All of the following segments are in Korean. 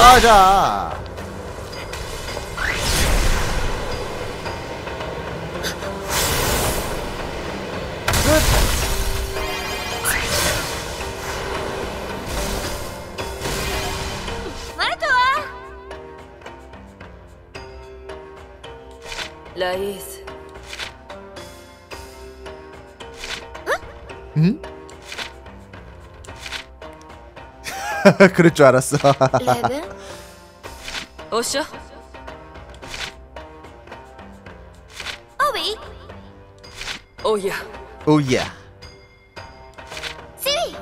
가자. 끝. 라이스 응? 그럴 줄 알았어. 레븐 오쇼? 오비 오야. 오야. 시리!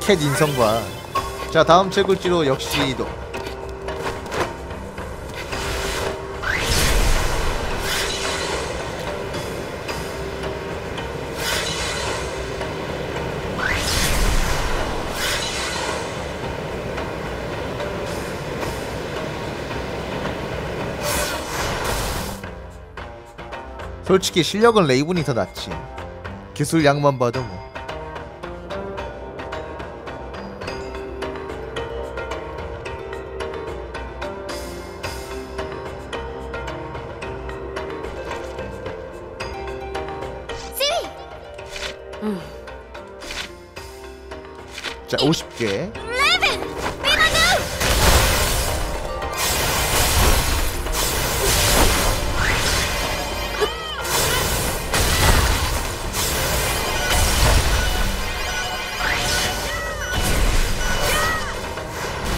캣 인성 봐. 자 다음 채굴지로 역시 도 솔직히 실력은 레이븐이 더 낫지. 기술 양만 봐도 뭐.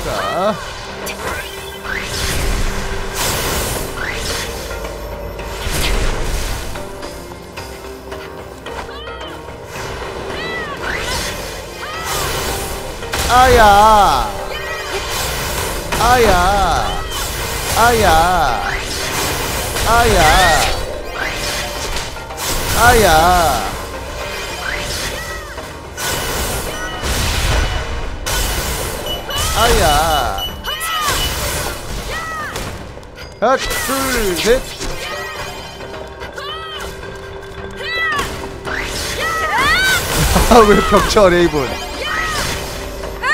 자. 아야. 아야. 아야. 아야. 아야. 아야. 하나, 둘, 셋. 아, 왜 벽쳐, 레이븐.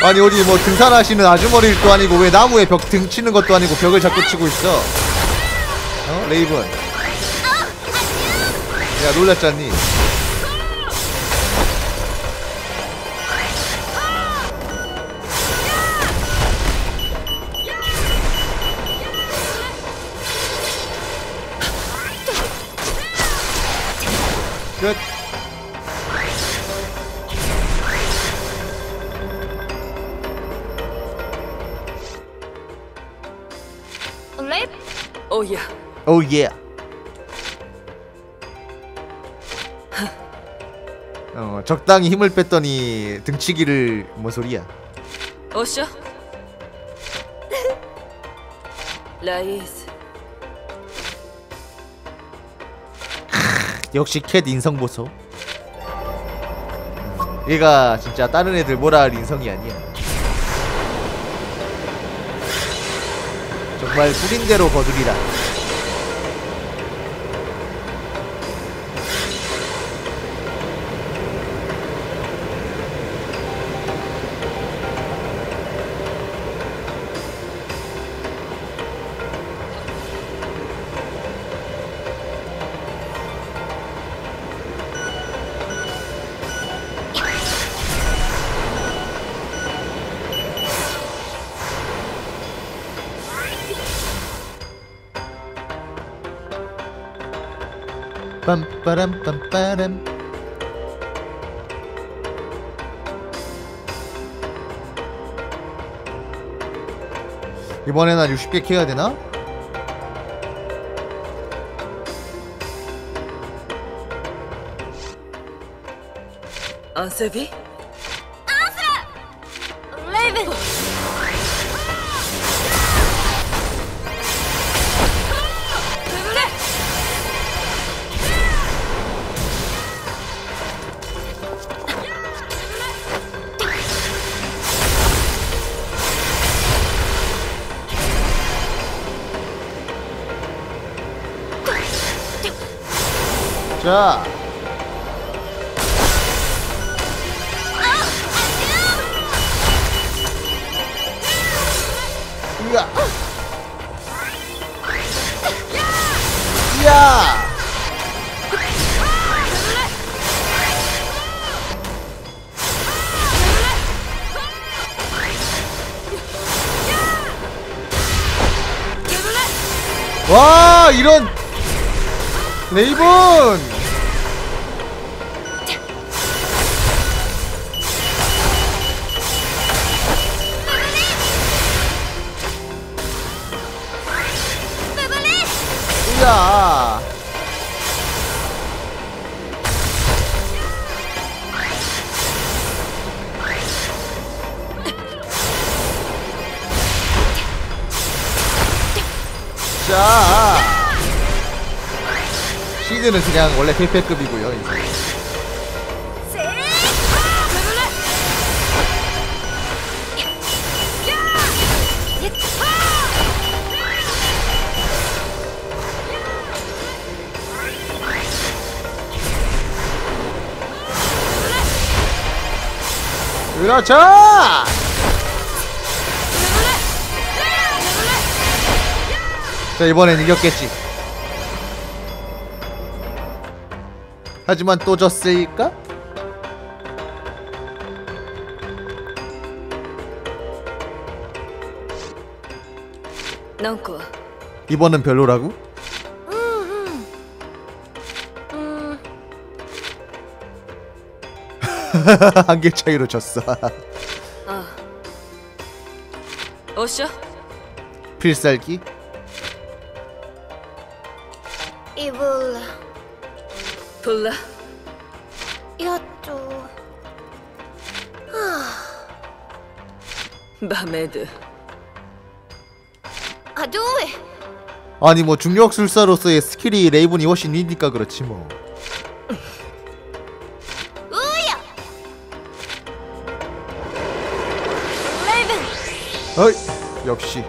아니, 어디 뭐 등산하시는 아주머니도 또 아니고 왜 나무에 벽 등 치는 것도 아니고 벽을 자꾸 치고 있어. 어, 레이븐. 야, 놀랐잖니? 오 예. 어, 적당히 힘을 뺐더니 등치기를 뭔 소리야? 오쇼 라이스 역시 캣 인성 보소. 얘가 진짜 다른 애들 뭐라 할 인성이 아니야. 정말 뿌린 대로 거두리라. 빰빠람 빰빠람 이번엔 한 60개 캐야 되나? 안세 거야. 으아. 야! 와 이런 네, 레이븐 시드는 그냥 원래 필패급이고요 이제. 그렇죠 자 이번엔 이겼겠지 하지만 또 졌으니까 이번엔 별로라고? 음, 음. 한개 차이로 졌어. 어. 뭐 오쇼. 필살기. 이불. 돌라. 여쭈. 마메드. 아두. 아니 뭐 중력술사로서의 스킬이 레이븐이 훨씬 위니까 그렇지 뭐. 우야. 레이븐. 어이 역시.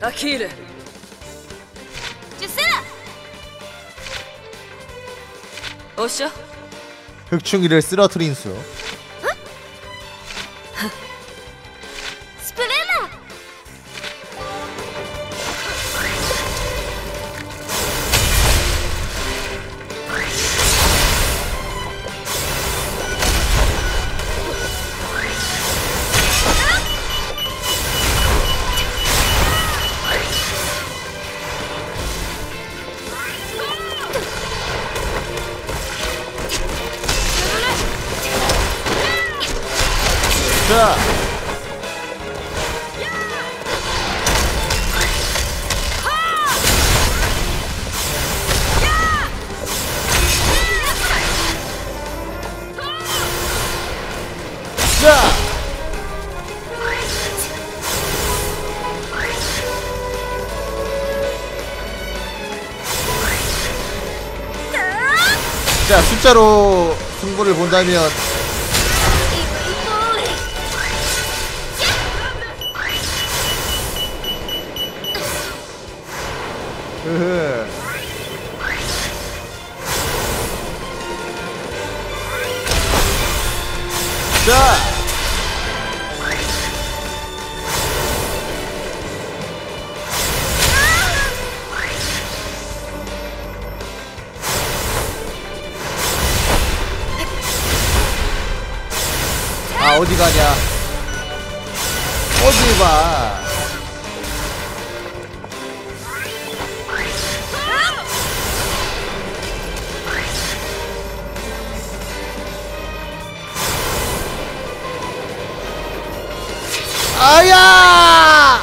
아키르. 오쇼 흑충이를 쓰러뜨린 수. 자, 숫자로 승부를 본다면 으흐. 아야!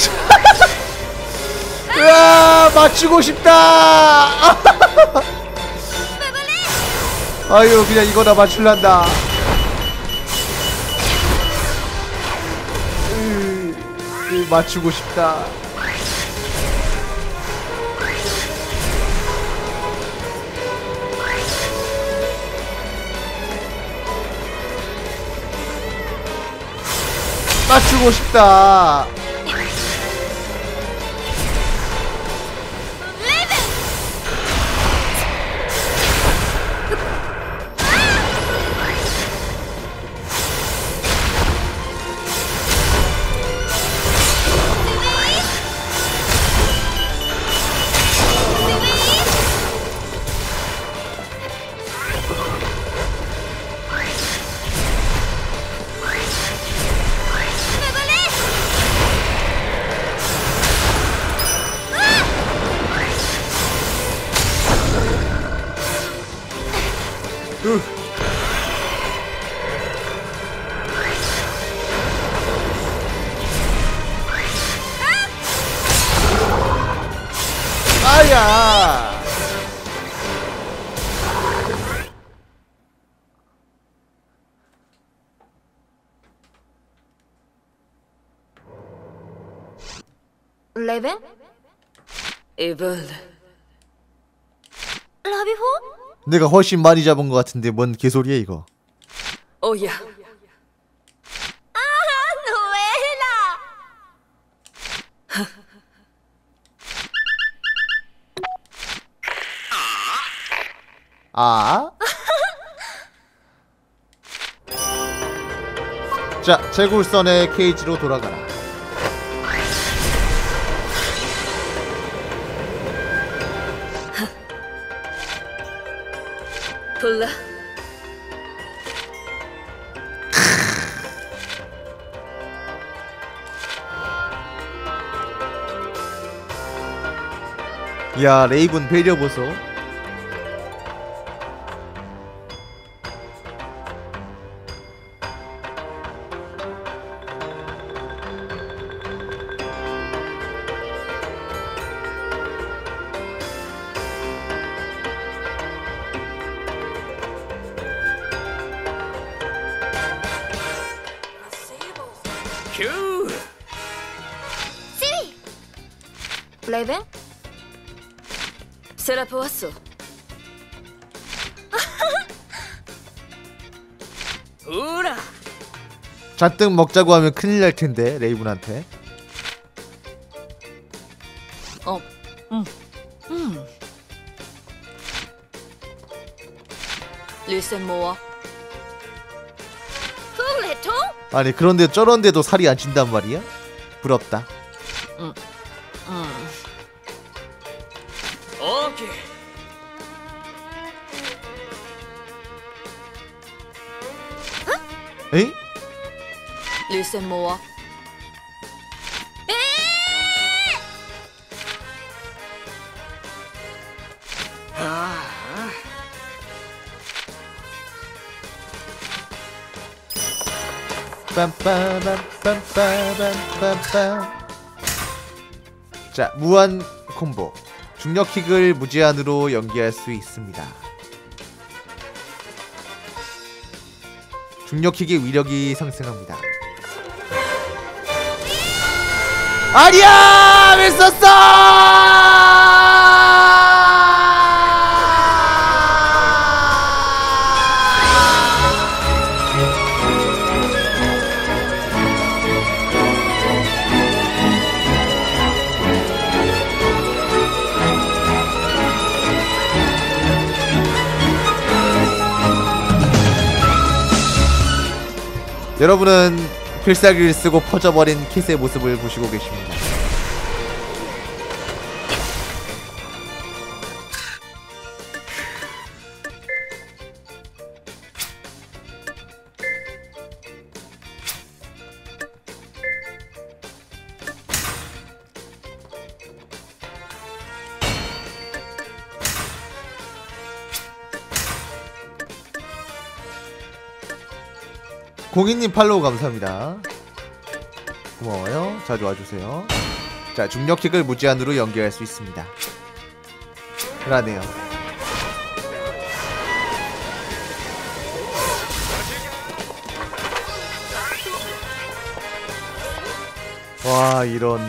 으아 맞추고 싶다! 아유 그냥 이거나 맞출란다. 으, 으, 맞추고 싶다 맞추고 싶다 레벤? 이블 라비호? 내가 훨씬 많이 잡은 것 같은데 뭔 개소리야 이거 오야 아, 노엘라! 아. 자, 제굴선의 케이지로 돌아가라. 불러 야, 레이븐 배려 보소. 휴 시리! 레벤? 세라프 왔어 우라 잔뜩 먹자고 하면 큰일 날 텐데, 레이븐한테. 어, 음, 음. 릴센 모아 아니, 그런데 저런데도 살이 안 찐단 말이야? 부럽다. 음. 오케이 에이? 릴센 모아 자, 무한 콤보. 중력킥을 무제한으로 연기할 수 있습니다. 중력킥의 위력이 상승합니다. 아니야! 왜 썼어! 여러분은 필살기를 쓰고 퍼져버린 킷의 모습을 보시고 계십니다. 공인님 팔로우 감사합니다. 고마워요. 자주 와주세요. 자, 중력킥을 무제한으로 연결할 수 있습니다. 그러네요. 와, 이런.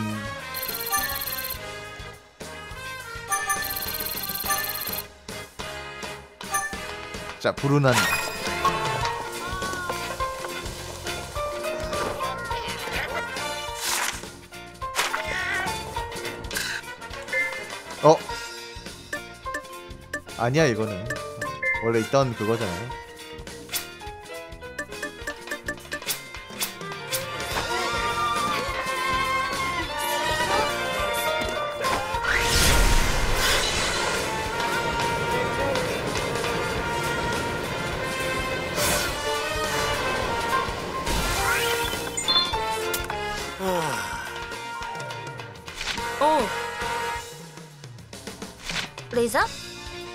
자, 불운한. 아니야 이거는 원래 있던 그거잖아요.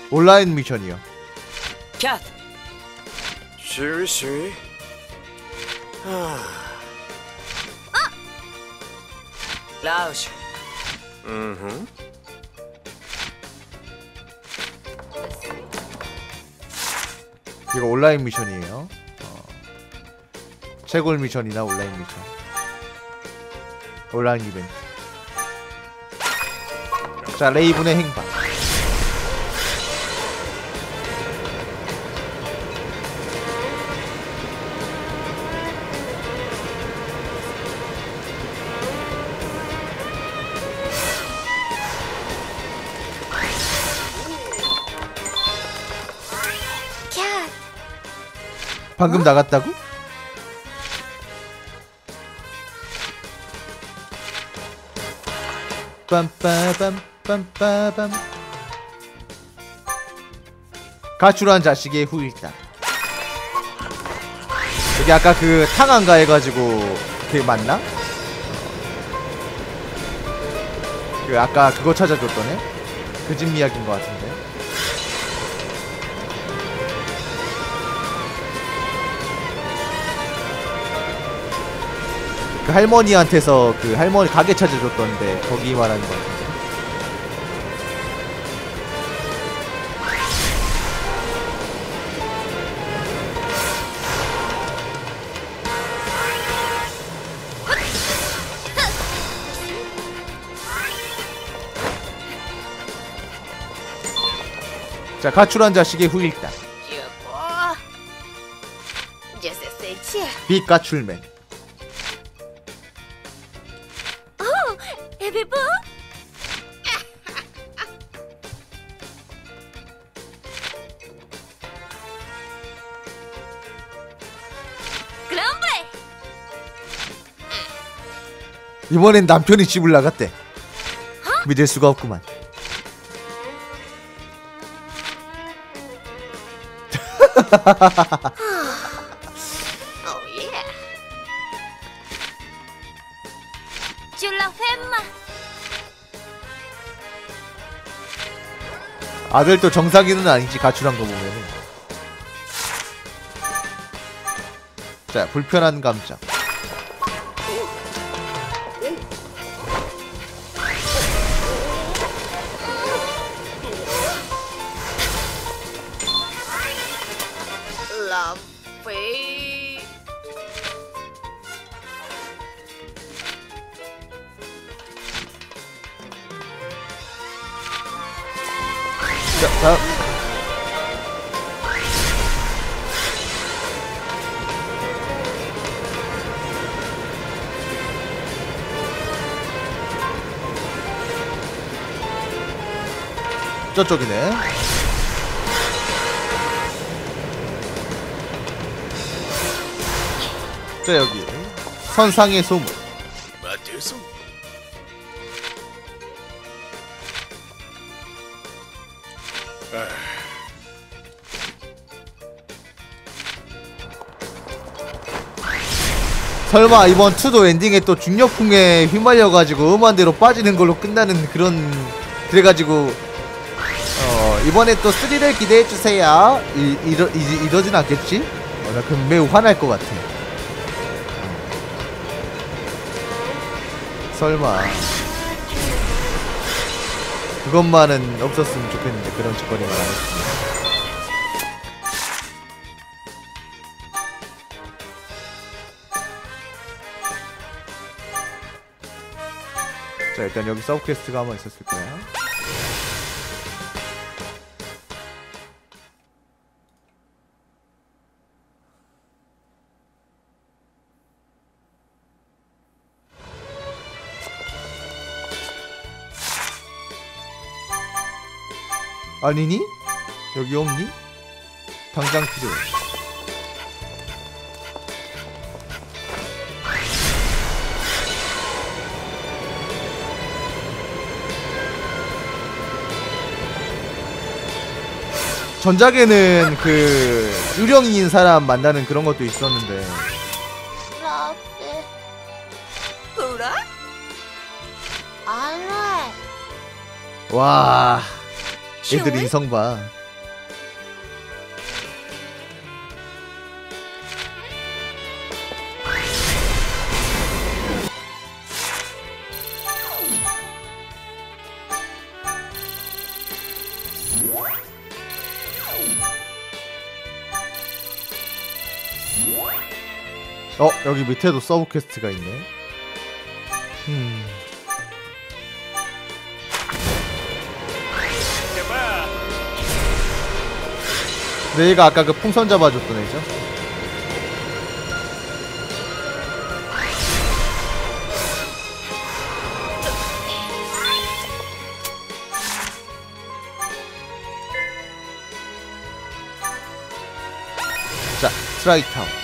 온라인 미션이요. 캣. 시시. 아. 라우슈. 음. 이거 온라인 미션이에요. 어. 채굴 미션이나 온라인 미션. 온라인 이벤트. 자, 레이븐의 행방. 방금 나갔다고? 빰빠밤 빰빠밤 가출한 자식의 후일담 여기 아까 그 탕한가 해가지고 그게 맞나? 그 아까 그거 찾아줬던 애? 그집 이야기인 것 같은데 그 할머니한테서 그 할머니 가게 찾아줬던데 거기 말하는 거. 같은데 자 가출한 자식의 후일담. tiens. 빛가출맨 이번엔 남편이 집을 나갔대. 믿을 수가 없구만. 아들도 정상인은 아니지 가출한 거 보면은. 자 불편한 감정 저쪽이네. 자 여기. 선상의 소문. 설마 이번 투도 엔딩에 또 중력풍에 휘말려가지고 음한대로 빠지는 걸로 끝나는 그런 그래가지고 이번에 또 3를 기대해주세요. 이, 이러, 이, 이러진 않겠지? 어, 나 그럼 매우 화날 것 같아. 설마. 그것만은 없었으면 좋겠는데 그런 짓거리만 안 했으면 자 일단 여기 서브 퀘스트가 한번 있었을 거야 아니니? 여기 없니? 당장 필요해 전작에는 그 유령인 사람 만나는 그런 것도 있었는데. 와 애들 이성 봐. 어 여기 밑에도 서브 퀘스트가 있네. 음. 얘가 아까 그 풍선 잡아줬던 애죠? 자 스트라이크 타운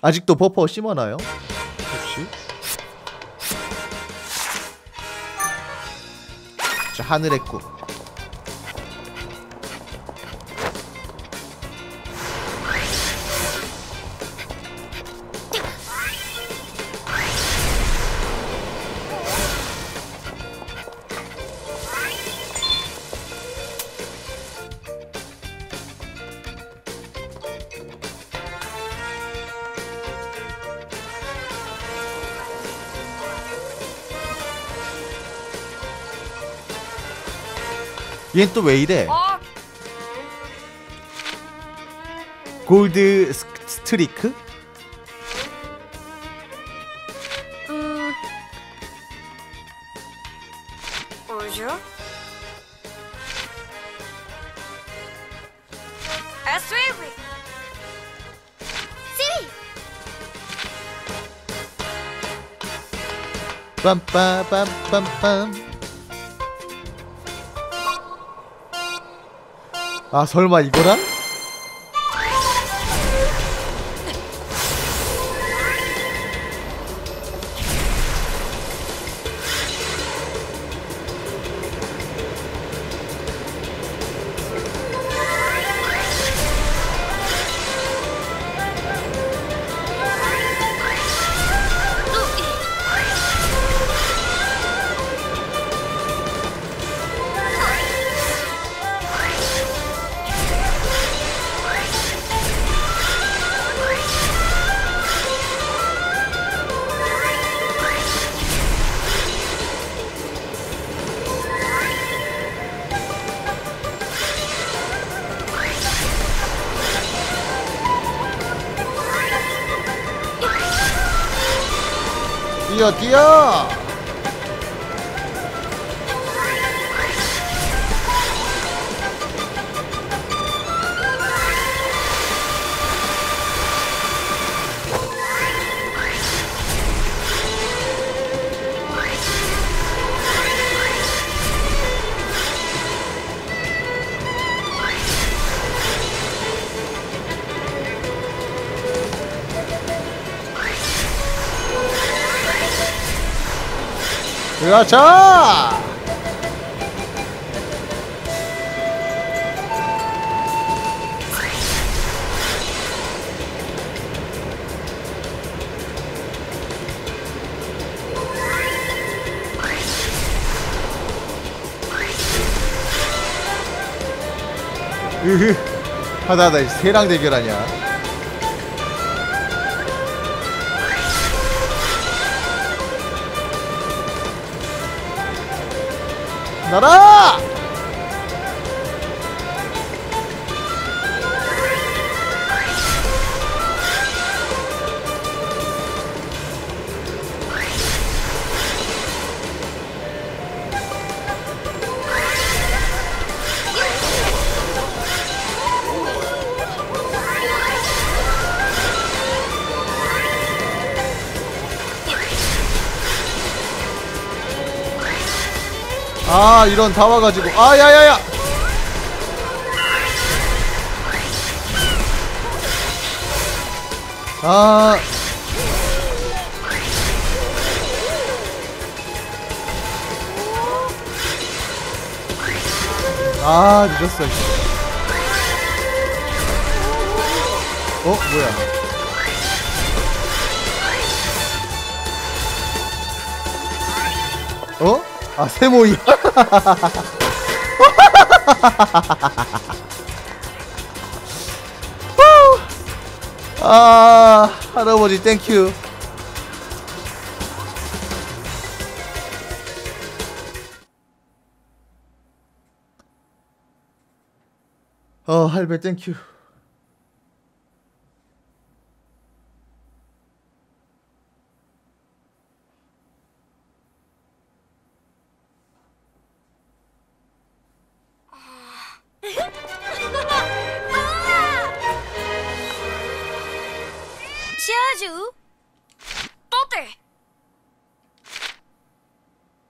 아직도 버퍼 심어놔요? 혹시? 자 하늘의 꿈 얘는 또왜 이래? 어? 골드 스- 스트리크? 음, 뭐죠? 에스웨이. 시. 빰빠빰빰빰 아 설마 이거랑? 뛰어 그렇죠. 으흐. 하다하다 세랑 대결하냐 나라 아 이런 다 와가지고 아 야야야 아 아, 늦었어. 어, 뭐야? 아, 세모이. 아 할아버지 땡큐 어 할배 땡큐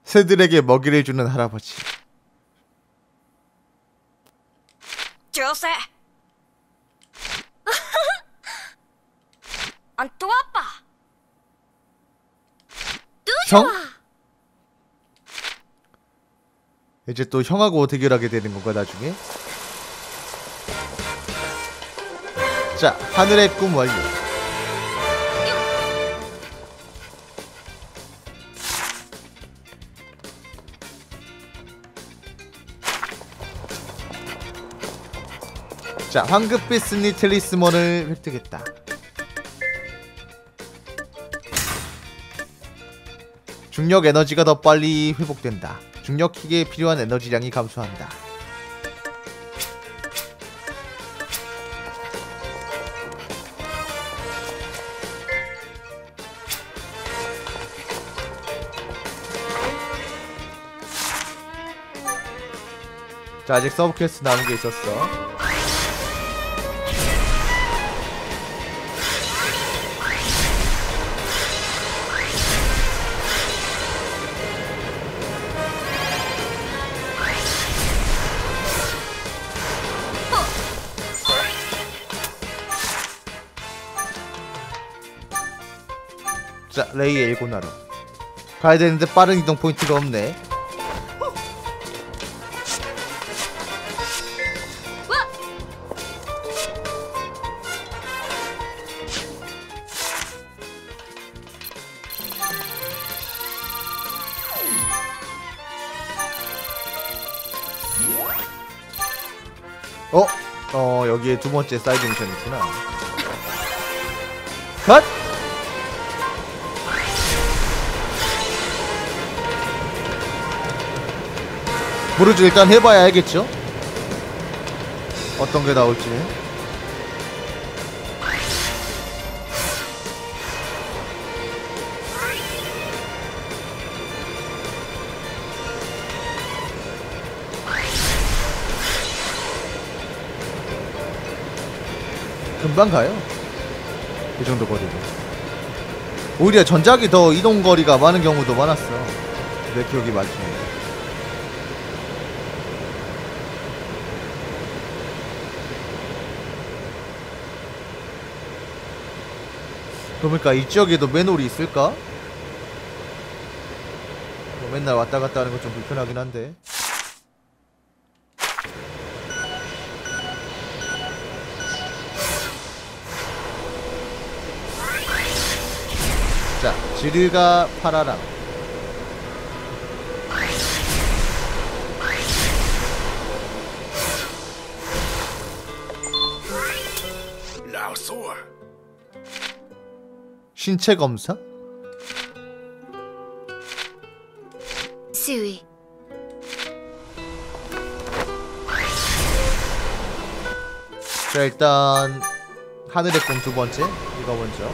새들에게 먹이를 주는 할아버지 조세. 안또 아빠. 형? 이제 또 형하고 대결하게 되는 건가 나중에? 자 하늘의 꿈 완료 자 황급빛 스니 텔리스먼을 획득했다 중력 에너지가 더 빨리 회복된다. 중력 킥에 필요한 에너지량이 감소한다. 자 아직 서브 퀘스트 남은 게 있었어. 레이 엘고나로 가야 되는데 빠른 이동 포인트가 없네. 어? 어 여기에 두 번째 사이드 미션이 있구나. 모르죠 일단 해봐야 알겠죠? 어떤 게 나올지. 금방 가요. 이 정도 거리도 오히려 전작이 더 이동 거리가 많은 경우도 많았어. 내 기억이 맞지 그러니까 이 지역에도 맨홀이 있을까? 뭐 맨날 왔다 갔다 하는 건좀 불편하긴 한데 자 지르가 파라랑 신체 검사? 수위. 자 일단 하늘의 꿈 두 번째 이거 먼저